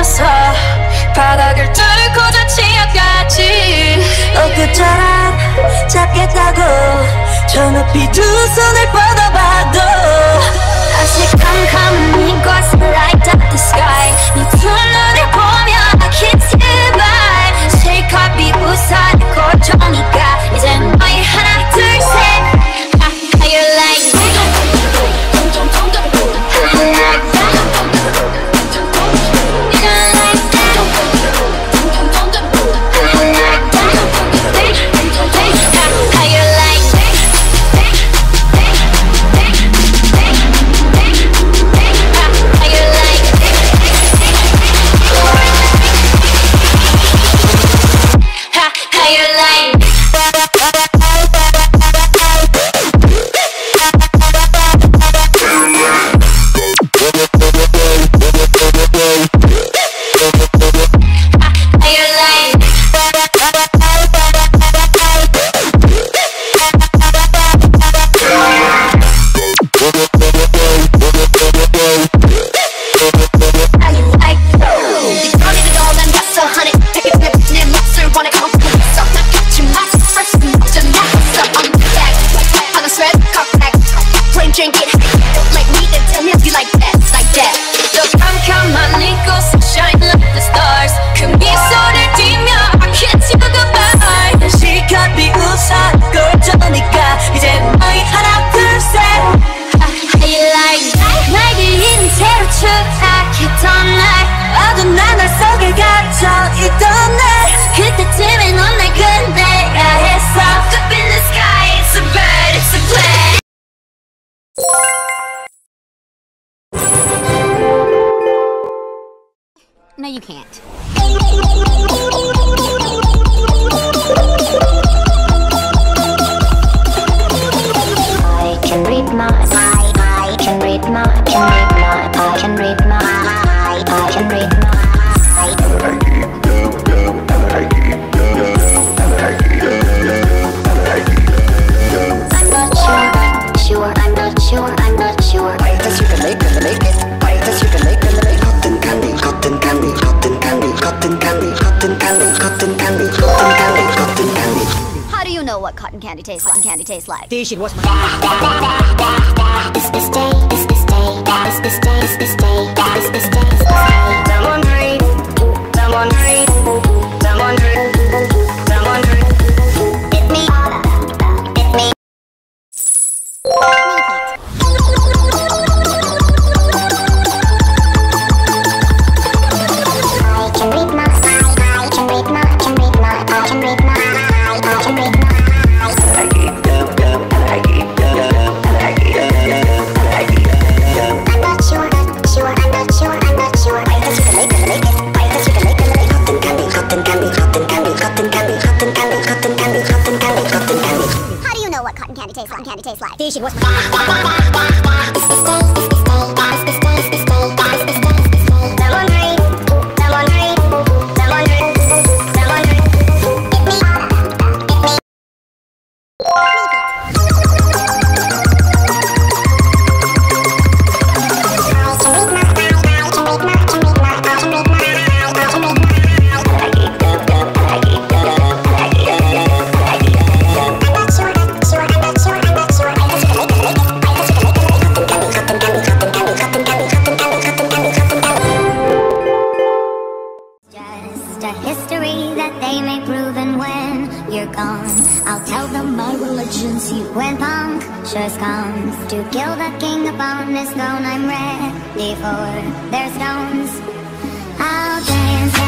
떨어졌어. 바닥을 뚫고 저 지하까지. 어그처럼 잡겠다고 저 높이 두 손을 뻗어봐도. 다시 캄캄한 이곳 you can't. I can read my candy tastes like? candy tastes like? This shit was my. This day, this day, this day, this day, this day. I can my, I can my, I can my, I can my. flan candy tastes like? Fishing was my... They may prove, and when you're gone. I'll tell them my religion's you. When punk as comes to kill the king upon his throne, I'm ready for their stones. I'll dance.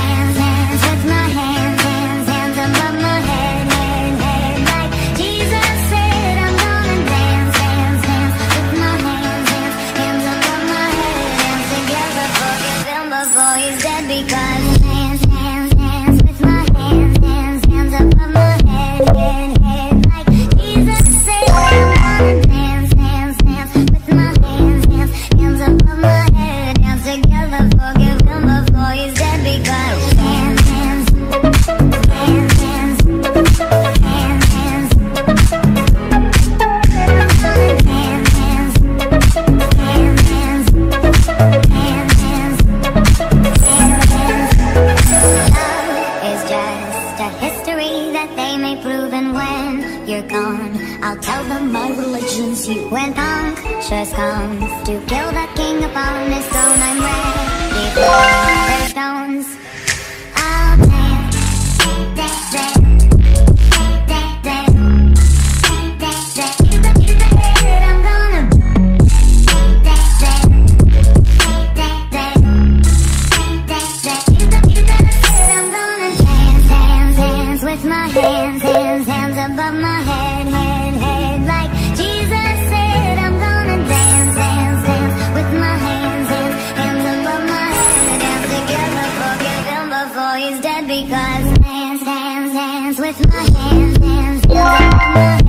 hands, hands, hands above my head, head, head Like Jesus said, I'm gonna dance, dance, dance With my hands, hands, hands above my head Dance together, forgive him before he's dead Because dance, dance, dance With my hands, hands, hands above my head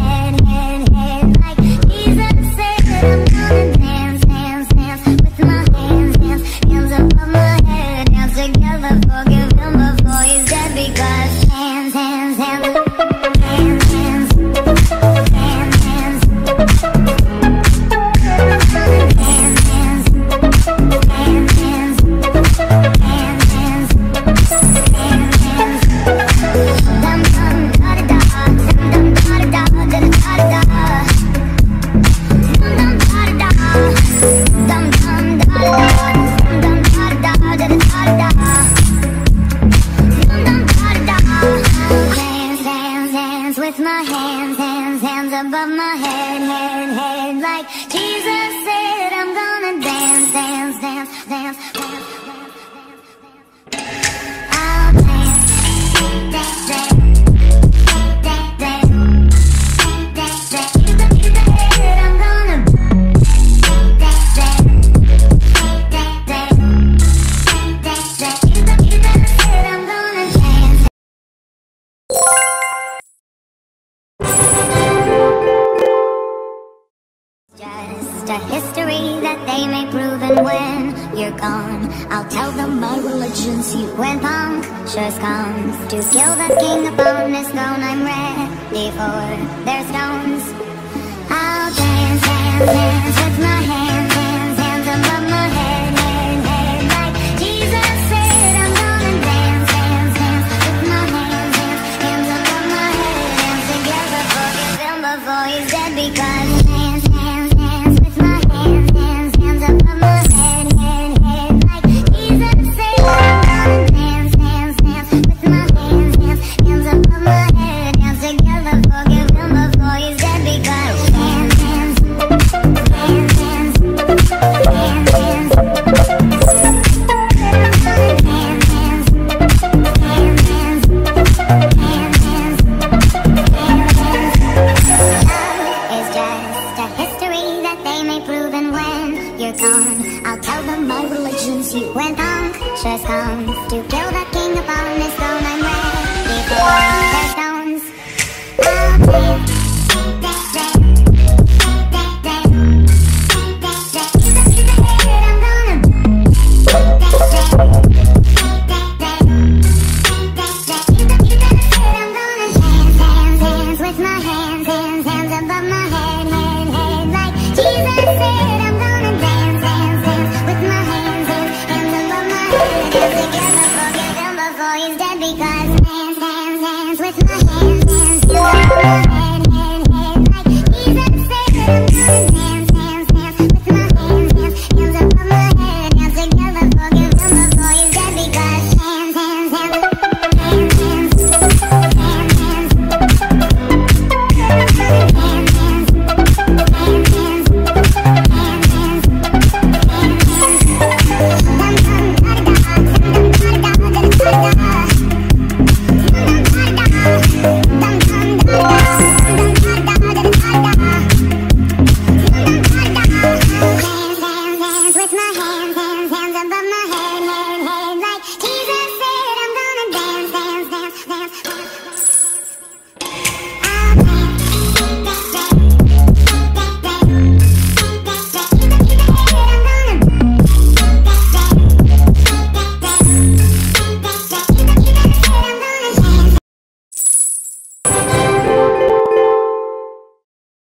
Just a history that they may prove and win you're gone. I'll tell them my religion's you when Pontius comes To kill the king upon his throne I'm ready for. Their stones. I'll dance, dance, dance. I did.